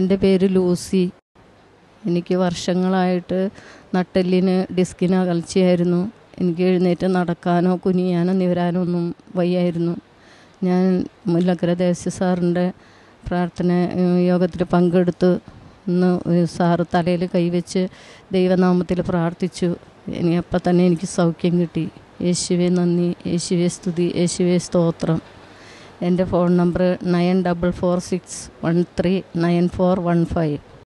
എന്റെ പേര് ലൂസി. എനിക്ക് വർഷങ്ങളായിട്ട് നട്ടെല്ലിന് ഡിസ്കിന് അകൽച്ചയായിരുന്നു. എനിക്ക് എഴുന്നേറ്റ് നടക്കാനോ കുനിയാനോ നിവരാനോ ഒന്നും വയ്യായിരുന്നു. ഞാൻ മുല്ലക്കര ദേശ സാറിന്റെ പ്രാർത്ഥന യോഗത്തിൽ പങ്കെടുത്ത് ഇന്ന് സാറ് തലയിൽ കൈവച്ച് ദൈവനാമത്തിൽ പ്രാർത്ഥിച്ചു. ഇനി അപ്പം തന്നെ എനിക്ക് സൗഖ്യം കിട്ടി. യേശുവെ നന്ദി. യേശുവെ സ്തുതി. യേശുവെ സ്തോത്രം. എന്റെ phone number nine double four six one three nine four one five.